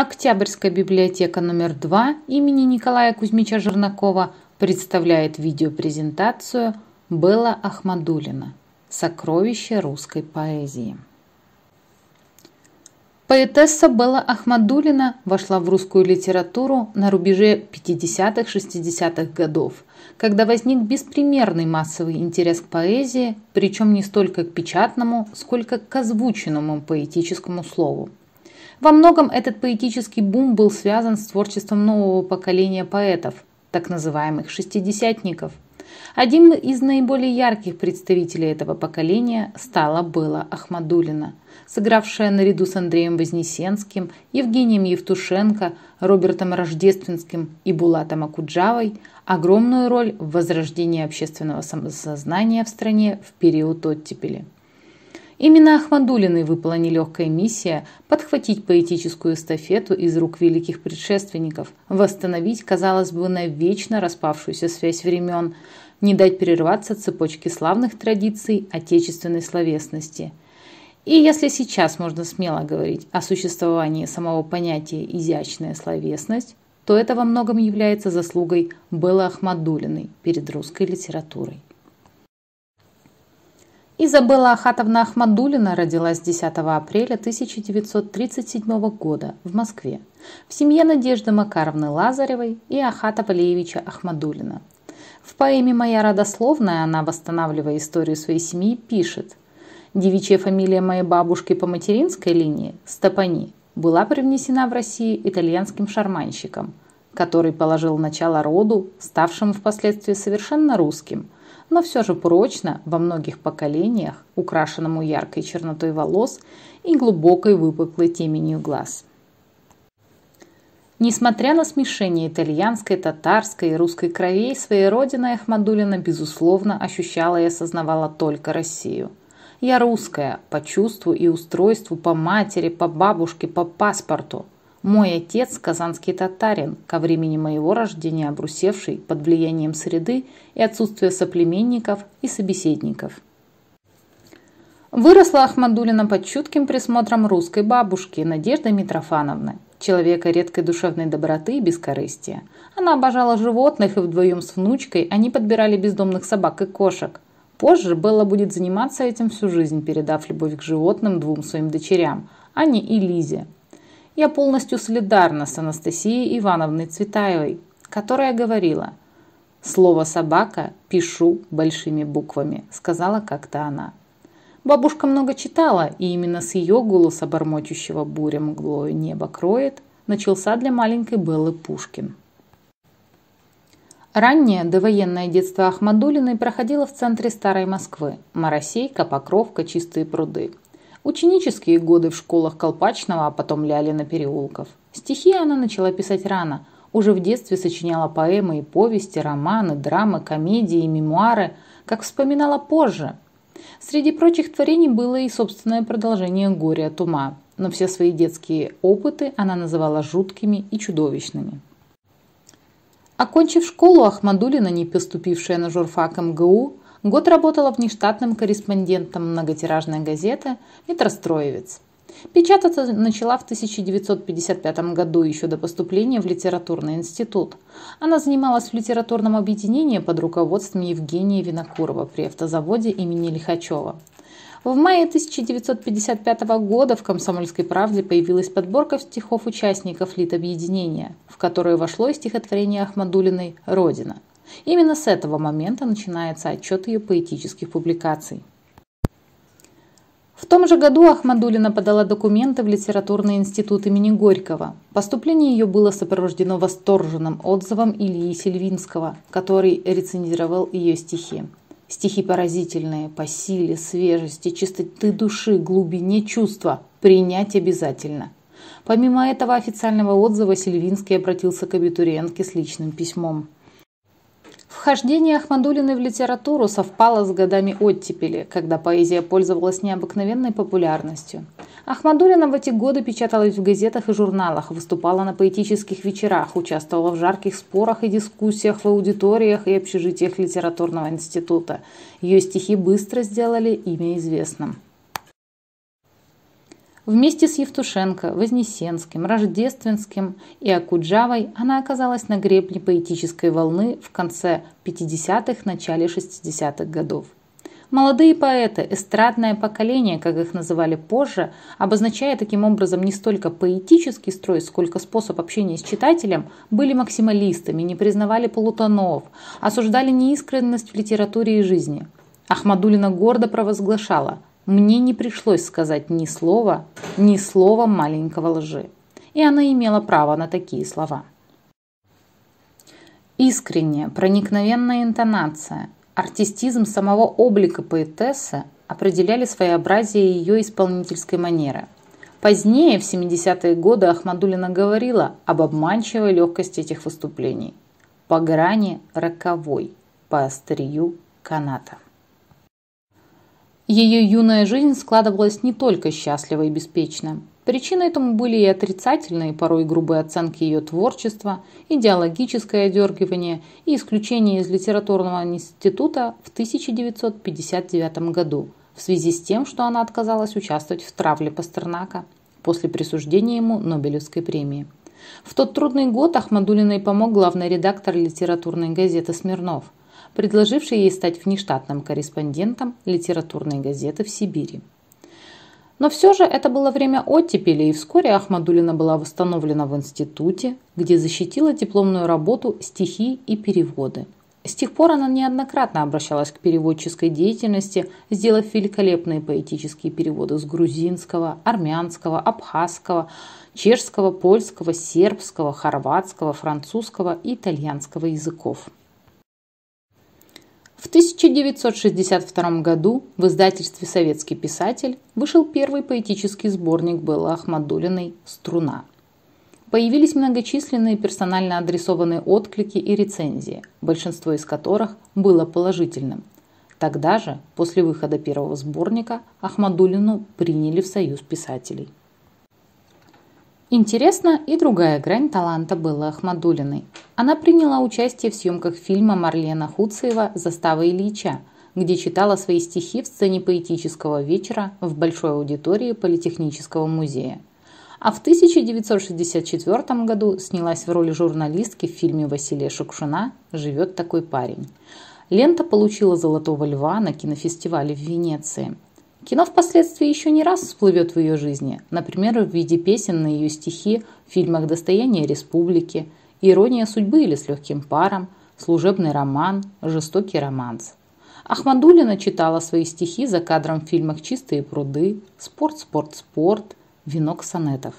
Октябрьская библиотека номер 2 имени Николая Кузьмича Жернакова представляет видеопрезентацию Белла Ахмадулина «Сокровище русской поэзии». Поэтесса Белла Ахмадулина вошла в русскую литературу на рубеже 50-60-х годов, когда возник беспримерный массовый интерес к поэзии, причем не столько к печатному, сколько к озвученному поэтическому слову. Во многом этот поэтический бум был связан с творчеством нового поколения поэтов, так называемых «шестидесятников». Одним из наиболее ярких представителей этого поколения стала Белла Ахмадулина, сыгравшая наряду с Андреем Вознесенским, Евгением Евтушенко, Робертом Рождественским и Булатом Акуджавой огромную роль в возрождении общественного самосознания в стране в период оттепели. Именно Ахмадулиной выпала нелегкая миссия подхватить поэтическую эстафету из рук великих предшественников, восстановить, казалось бы, навечно распавшуюся связь времен, не дать прерваться цепочке славных традиций отечественной словесности. И если сейчас можно смело говорить о существовании самого понятия «изящная словесность», то это во многом является заслугой Беллы Ахмадулиной перед русской литературой. Изабелла Ахатовна Ахмадулина родилась 10 апреля 1937 года в Москве в семье Надежды Макаровны Лазаревой и Ахата Валеевича Ахмадулина. В поэме «Моя родословная» она, восстанавливая историю своей семьи, пишет «Девичья фамилия моей бабушки по материнской линии, Степани, была привнесена в Россию итальянским шарманщиком, который положил начало роду, ставшему впоследствии совершенно русским – но все же прочно во многих поколениях, украшенному яркой чернотой волос и глубокой выпуклой теменью глаз. Несмотря на смешение итальянской, татарской и русской кровей, своей родиной Ахмадулина, безусловно, ощущала и осознавала только Россию. «Я русская, по чувству и устройству, по матери, по бабушке, по паспорту», мой отец – казанский татарин, ко времени моего рождения обрусевший под влиянием среды и отсутствия соплеменников и собеседников. Выросла Ахмадулина под чутким присмотром русской бабушки Надежды Митрофановны, человека редкой душевной доброты и бескорыстия. Она обожала животных, и вдвоем с внучкой они подбирали бездомных собак и кошек. Позже Белла будет заниматься этим всю жизнь, передав любовь к животным двум своим дочерям – Ане и Лизе – я полностью солидарна с Анастасией Ивановной Цветаевой, которая говорила «Слово «собака» пишу большими буквами», сказала как-то она. Бабушка много читала, и именно с ее голоса бормочущего буря мглою небо кроет, начался для маленькой Беллы Пушкин. Раннее довоенное детство Ахмадулиной проходило в центре Старой Москвы – Моросейка, Покровка, Чистые пруды – Ученические годы в школах Колпачного, а потом Лялина переулков. Стихи она начала писать рано. Уже в детстве сочиняла поэмы и повести, романы, драмы, комедии мемуары, как вспоминала позже. Среди прочих творений было и собственное продолжение «Горе от ума», но все свои детские опыты она называла жуткими и чудовищными. Окончив школу, Ахмадулина, не поступившая на журфак МГУ, Год работала внештатным корреспондентом многотиражной газеты «Метростроевец». Печататься начала в 1955 году, еще до поступления в литературный институт. Она занималась в литературном объединении под руководством Евгения Винокурова при автозаводе имени Лихачева. В мае 1955 года в «Комсомольской правде» появилась подборка стихов участников Литобъединения, в которую вошло и стихотворение Ахмадулиной «Родина». Именно с этого момента начинается отчет ее поэтических публикаций. В том же году Ахмадулина подала документы в Литературный институт имени Горького. Поступление ее было сопровождено восторженным отзывом Ильи Сильвинского, который рецензировал ее стихи. Стихи поразительные, по силе, свежести, чистоты души, глубине чувства. Принять обязательно. Помимо этого официального отзыва Сильвинский обратился к абитуриентке с личным письмом. Вхождение Ахмадулиной в литературу совпало с годами оттепели, когда поэзия пользовалась необыкновенной популярностью. Ахмадулина в эти годы печаталась в газетах и журналах, выступала на поэтических вечерах, участвовала в жарких спорах и дискуссиях в аудиториях и общежитиях литературного института. Ее стихи быстро сделали имя известным. Вместе с Евтушенко, Вознесенским, Рождественским и Акуджавой она оказалась на гребне поэтической волны в конце 50-х, начале 60-х годов. Молодые поэты, эстрадное поколение, как их называли позже, обозначая таким образом не столько поэтический строй, сколько способ общения с читателем, были максималистами, не признавали полутонов, осуждали неискренность в литературе и жизни. Ахмадулина гордо провозглашала мне не пришлось сказать ни слова, ни слова маленького лжи. И она имела право на такие слова. Искренняя, проникновенная интонация, артистизм самого облика поэтессы определяли своеобразие ее исполнительской манеры. Позднее, в 70-е годы, Ахмадулина говорила об обманчивой легкости этих выступлений. По грани роковой, по острию каната. Ее юная жизнь складывалась не только счастливо и беспечно. Причиной этому были и отрицательные, порой грубые оценки ее творчества, идеологическое одергивание и исключение из литературного института в 1959 году в связи с тем, что она отказалась участвовать в травле Пастернака после присуждения ему Нобелевской премии. В тот трудный год Ахмадулиной помог главный редактор литературной газеты «Смирнов», предложивший ей стать внештатным корреспондентом литературной газеты в Сибири. Но все же это было время оттепели, и вскоре Ахмадулина была восстановлена в институте, где защитила дипломную работу «Стихи и переводы». С тех пор она неоднократно обращалась к переводческой деятельности, сделав великолепные поэтические переводы с грузинского, армянского, абхазского, чешского, польского, сербского, хорватского, французского и итальянского языков. В 1962 году в издательстве «Советский писатель» вышел первый поэтический сборник Беллы Ахмадулиной «Струна». Появились многочисленные персонально адресованные отклики и рецензии, большинство из которых было положительным. Тогда же, после выхода первого сборника, Ахмадулину приняли в Союз писателей. Интересна и другая грань таланта Беллы Ахмадулиной. Она приняла участие в съемках фильма Марлена Хуциева «Застава Ильича», где читала свои стихи в сцене поэтического вечера в Большой аудитории Политехнического музея. А в 1964 году снялась в роли журналистки в фильме Василия Шукшина «Живет такой парень». Лента получила «Золотого льва» на кинофестивале в Венеции – Кино впоследствии еще не раз всплывет в ее жизни, например, в виде песен на ее стихи в фильмах «Достояние республики», «Ирония судьбы» или «С легким паром», «Служебный роман», «Жестокий романс». Ахмадулина читала свои стихи за кадром в фильмах «Чистые пруды», «Спорт, спорт, спорт», «Венок сонетов».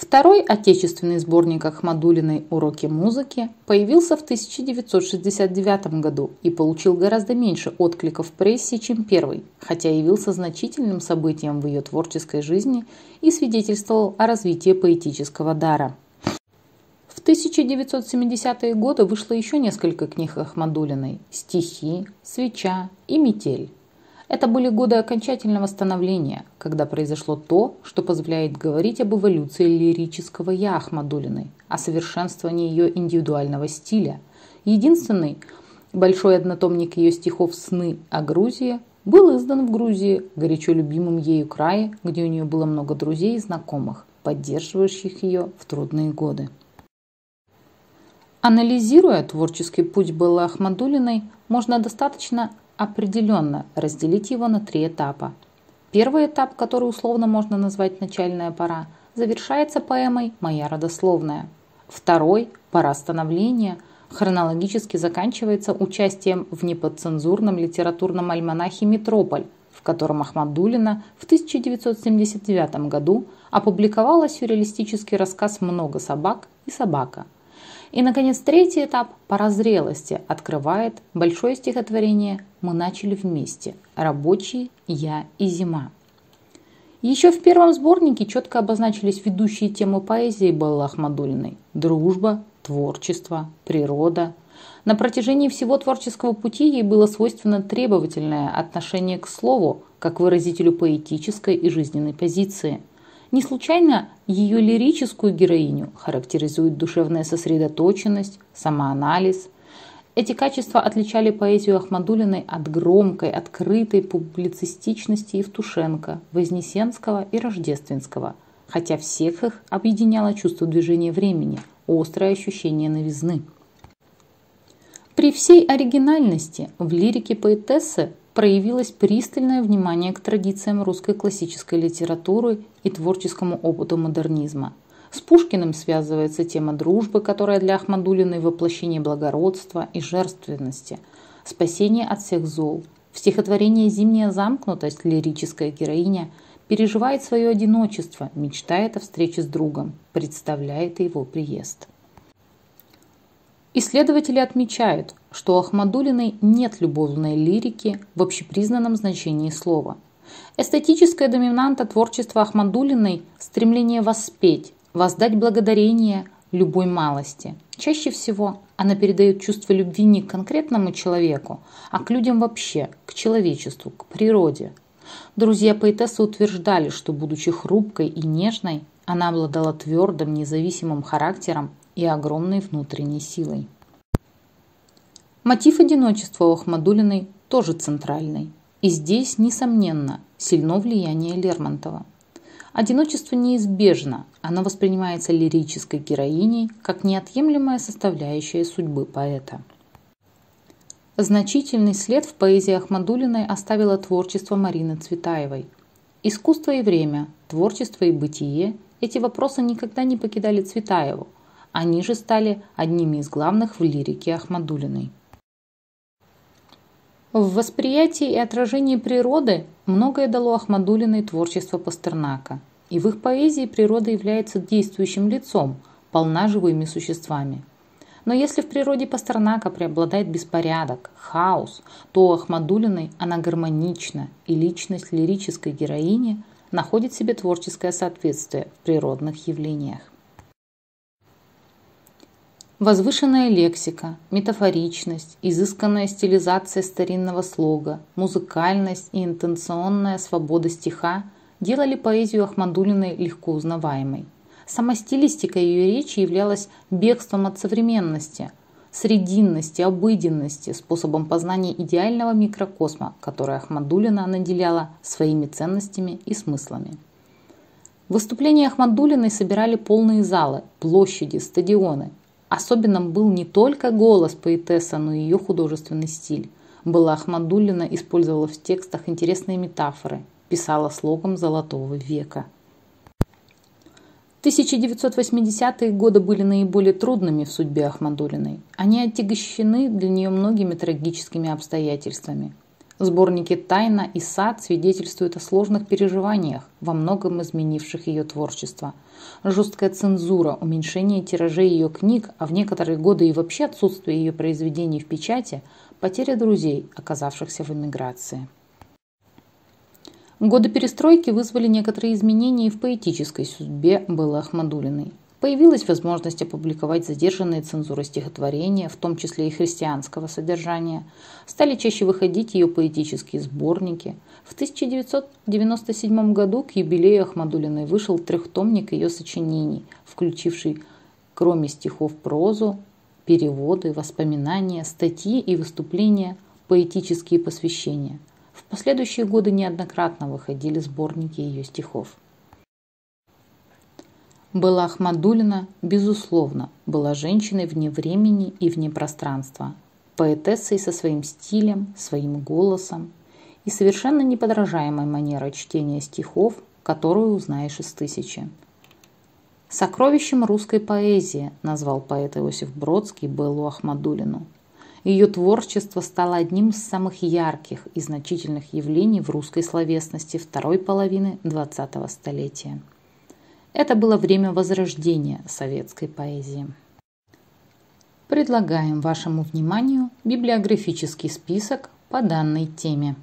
Второй отечественный сборник Ахмадулиной «Уроки музыки» появился в 1969 году и получил гораздо меньше откликов в прессе, чем первый, хотя явился значительным событием в ее творческой жизни и свидетельствовал о развитии поэтического дара. В 1970-е годы вышло еще несколько книг Ахмадулиной «Стихи», «Свеча» и «Метель». Это были годы окончательного становления, когда произошло то, что позволяет говорить об эволюции лирического «я» Ахмадулиной, о совершенствовании ее индивидуального стиля. Единственный большой однотомник ее стихов «Сны о Грузии» был издан в Грузии, горячо любимом ею крае, где у нее было много друзей и знакомых, поддерживающих ее в трудные годы. Анализируя творческий путь Беллы Ахмадулиной, можно достаточно определенно разделить его на три этапа. Первый этап, который условно можно назвать «начальная пора», завершается поэмой «Моя родословная». Второй «Пора становления» хронологически заканчивается участием в неподцензурном литературном альманахе «Метрополь», в котором Ахмадулина в 1979 году опубликовала сюрреалистический рассказ «Много собак и собака», и, наконец, третий этап «Пора зрелости» открывает большое стихотворение «Мы начали вместе. Рабочие, я и зима». Еще в первом сборнике четко обозначились ведущие темы поэзии Беллы Ахмадулиной – дружба, творчество, природа. На протяжении всего творческого пути ей было свойственно требовательное отношение к слову, как выразителю поэтической и жизненной позиции – не случайно ее лирическую героиню характеризует душевная сосредоточенность, самоанализ. Эти качества отличали поэзию Ахмадулиной от громкой, открытой публицистичности Евтушенко, Вознесенского и Рождественского, хотя всех их объединяло чувство движения времени, острое ощущение новизны. При всей оригинальности в лирике поэтессы проявилось пристальное внимание к традициям русской классической литературы и творческому опыту модернизма – с Пушкиным связывается тема дружбы, которая для Ахмадулиной воплощение благородства и жертвенности, спасение от всех зол. В стихотворении «Зимняя замкнутость» лирическая героиня переживает свое одиночество, мечтает о встрече с другом, представляет его приезд. Исследователи отмечают, что у Ахмадулиной нет любовной лирики в общепризнанном значении слова. Эстетическая доминанта творчества Ахмадулиной – стремление воспеть, воздать благодарение любой малости. Чаще всего она передает чувство любви не к конкретному человеку, а к людям вообще, к человечеству, к природе. Друзья поэтессы утверждали, что, будучи хрупкой и нежной, она обладала твердым, независимым характером и огромной внутренней силой. Мотив одиночества у Ахмадулиной тоже центральный. И здесь, несомненно, сильно влияние Лермонтова – Одиночество неизбежно, оно воспринимается лирической героиней как неотъемлемая составляющая судьбы поэта. Значительный след в поэзии Ахмадулиной оставило творчество Марины Цветаевой. Искусство и время, творчество и бытие – эти вопросы никогда не покидали Цветаеву, они же стали одними из главных в лирике Ахмадулиной. В восприятии и отражении природы многое дало Ахмадулиной творчество Пастернака. И в их поэзии природа является действующим лицом, полна живыми существами. Но если в природе Пастернака преобладает беспорядок, хаос, то у Ахмадулиной она гармонична, и личность лирической героини находит себе творческое соответствие в природных явлениях. Возвышенная лексика, метафоричность, изысканная стилизация старинного слога, музыкальность и интенционная свобода стиха делали поэзию Ахмадулиной легко узнаваемой. Сама стилистика ее речи являлась бегством от современности, срединности, обыденности, способом познания идеального микрокосма, который Ахмадулина наделяла своими ценностями и смыслами. Выступления Ахмадулиной собирали полные залы, площади, стадионы, Особенным был не только голос поэтессы, но и ее художественный стиль. Была Ахмадуллина использовала в текстах интересные метафоры, писала слогом золотого века. 1980-е годы были наиболее трудными в судьбе Ахмадулиной. Они отягощены для нее многими трагическими обстоятельствами. Сборники «Тайна» и «Сад» свидетельствуют о сложных переживаниях, во многом изменивших ее творчество. Жесткая цензура, уменьшение тиражей ее книг, а в некоторые годы и вообще отсутствие ее произведений в печати, потеря друзей, оказавшихся в эмиграции. Годы перестройки вызвали некоторые изменения и в поэтической судьбе Беллы Ахмадулиной. Появилась возможность опубликовать задержанные цензурой стихотворения, в том числе и христианского содержания. Стали чаще выходить ее поэтические сборники. В 1997 году к юбилею Ахмадулиной вышел трехтомник ее сочинений, включивший, кроме стихов, прозу, переводы, воспоминания, статьи и выступления, поэтические посвящения. В последующие годы неоднократно выходили сборники ее стихов. Была Ахмадулина, безусловно, была женщиной вне времени и вне пространства, поэтессой со своим стилем, своим голосом и совершенно неподражаемой манерой чтения стихов, которую узнаешь из тысячи. Сокровищем русской поэзии назвал поэт Иосиф Бродский Беллу Ахмадулину. Ее творчество стало одним из самых ярких и значительных явлений в русской словесности второй половины XX столетия. Это было время возрождения советской поэзии. Предлагаем вашему вниманию библиографический список по данной теме.